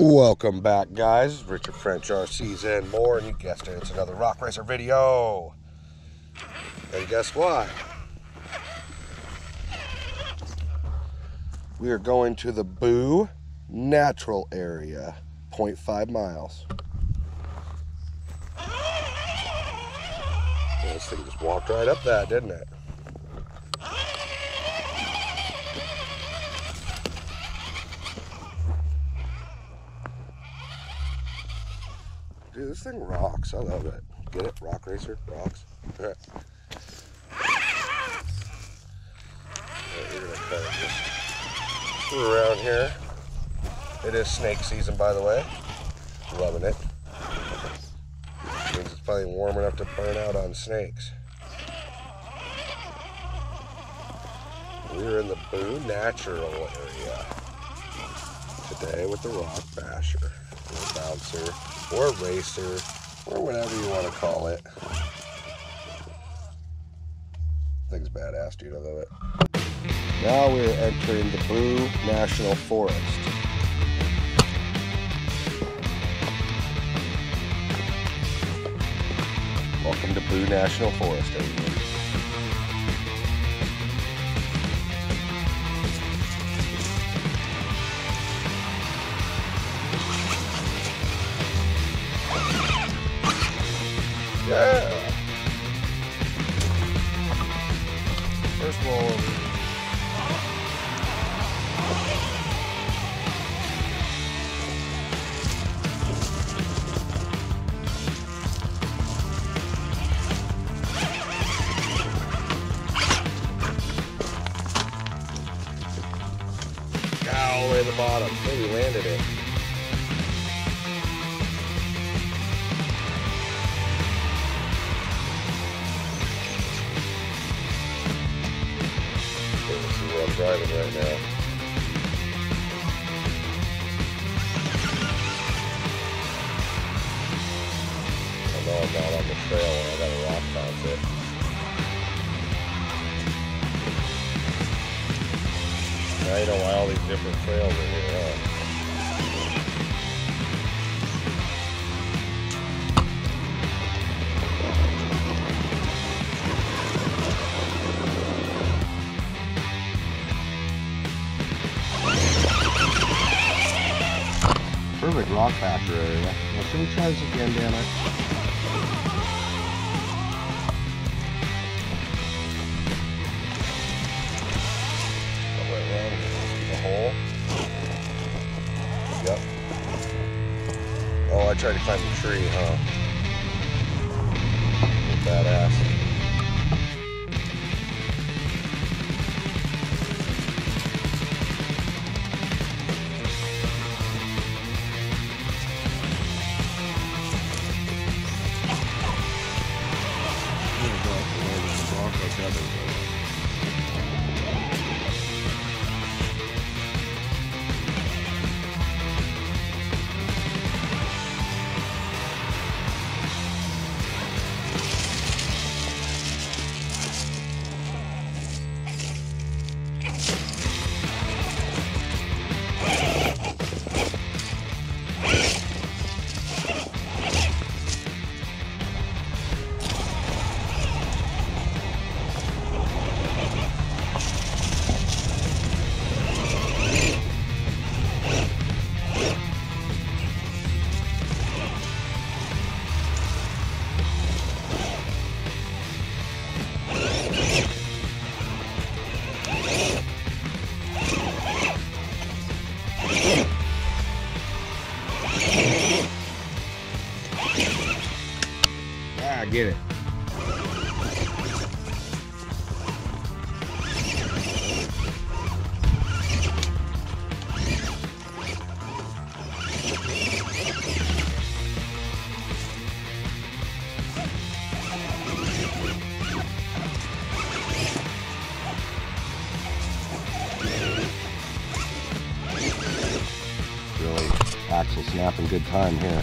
Welcome back, guys. Richard French RCs and more, and you guessed it, it's another Rock Racer video. And guess what? We are going to the Boo Natural Area, 0.5 miles. This thing just walked right up that, didn't it? This thing rocks. I love it. Get it? Rock Racer? Rocks? we're around here. It is snake season, by the way. Loving it. Means it's probably warm enough to burn out on snakes. We're in the Boo Natural area today with the Rock Basher, or Bouncer, or Racer, or whatever you want to call it. Thing's badass, dude. I love it. Now we're entering the Boo National Forest. Welcome to Boo National Forest, everyone. Yeah. First roll over. Way the bottom. Maybe landed it. Driving right now. I know I'm not on the trail and I got a rock bounce it. Now you know why all these different trails are here, huh? Perfect rock factor area. Now, should we try this again, Dana? I went around the hole. Yep. Oh, I tried to climb the tree, huh? Get it. Really, snapping good time here.